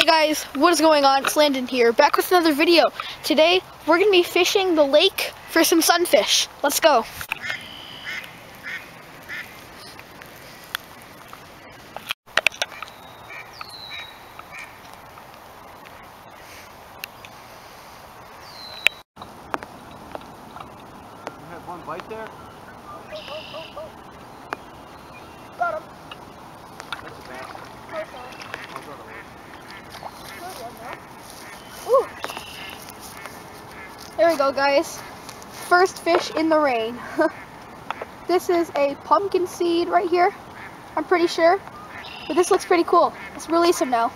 Hey guys, what is going on? It's Landon here, back with another video. Today, we're going to be fishing the lake for some sunfish. Let's go. You had one bite there? Oh, oh, oh, Got him. That's a bass. I'll go to work. Ooh. There we go, guys. First fish in the rain. this is a pumpkin seed right here. I'm pretty sure. But this looks pretty cool. Let's release him now.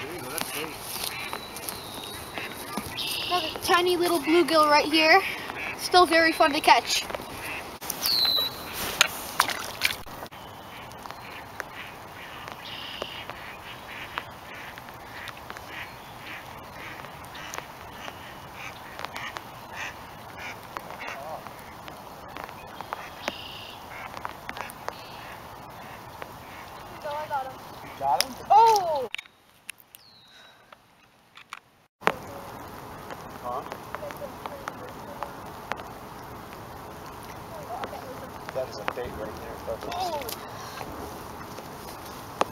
There you go, that's great. Another tiny little bluegill right here. Still very fun to catch. Got him? Oh! Huh? That is a bait right there, folks.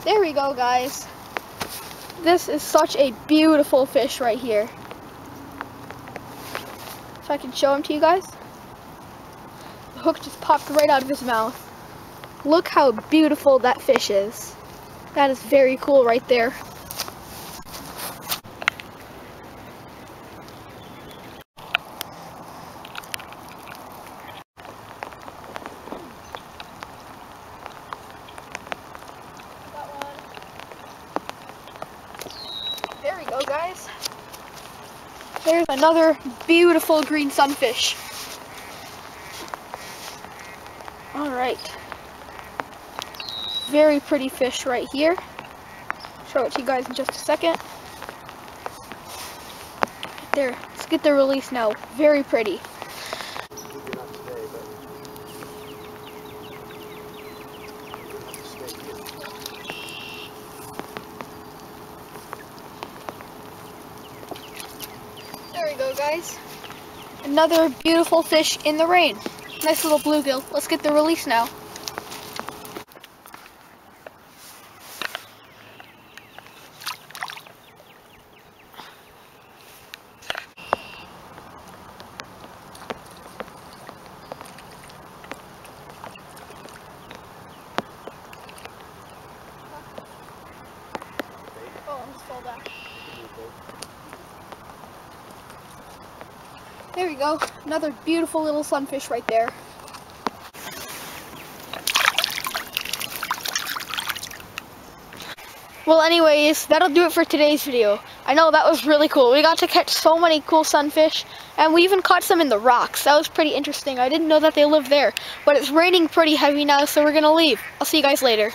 There we go, guys. This is such a beautiful fish right here. If I can show him to you guys. The hook just popped right out of his mouth. Look how beautiful that fish is. That is very cool right there. There we go, guys. There's another beautiful green sunfish. All right. Very pretty fish right here. Show it to you guys in just a second. There, let's get the release now. Very pretty. Maybe not today, but. Stay here. There we go, guys. Another beautiful fish in the rain. Nice little bluegill. Let's get the release now. Oh, I just back. There we go. Another beautiful little sunfish right there. Well, anyways, that'll do it for today's video. I know that was really cool. We got to catch so many cool sunfish, and we even caught some in the rocks. That was pretty interesting. I didn't know that they lived there, but it's raining pretty heavy now, so we're gonna leave. I'll see you guys later.